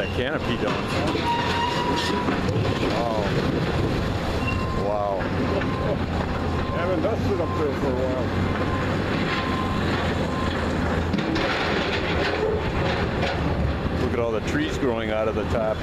that canopy down. Wow. Wow. Haven't dusted up there for a while. Look at all the trees growing out of the top.